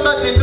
much